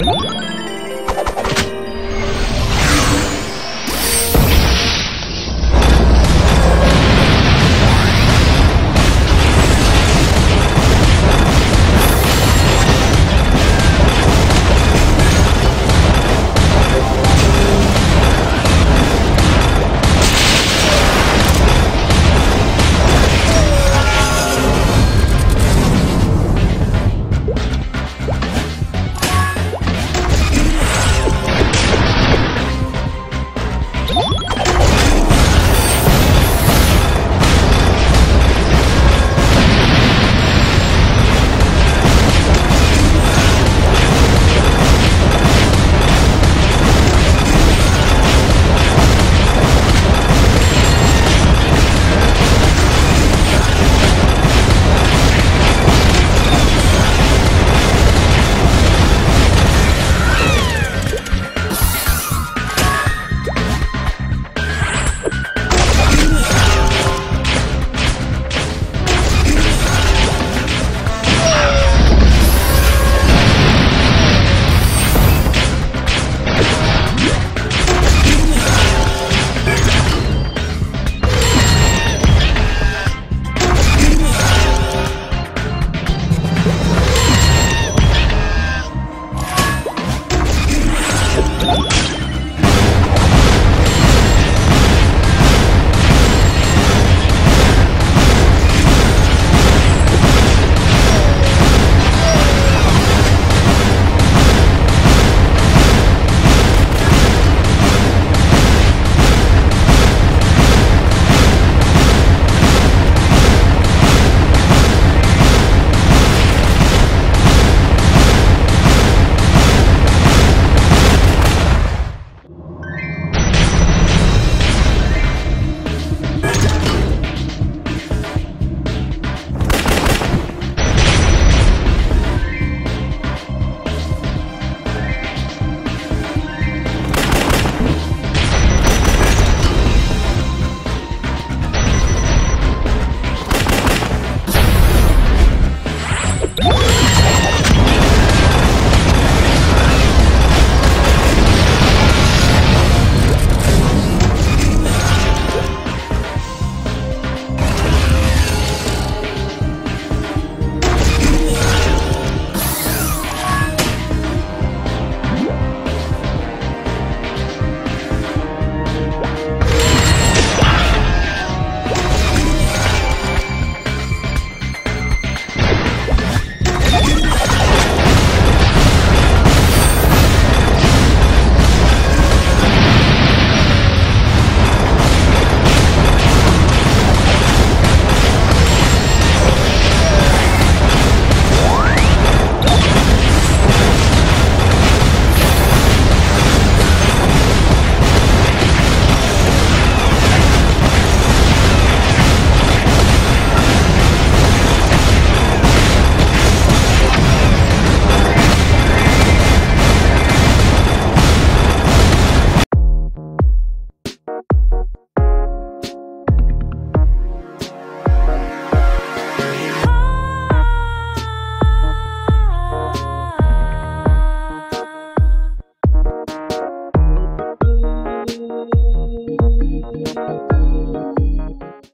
you.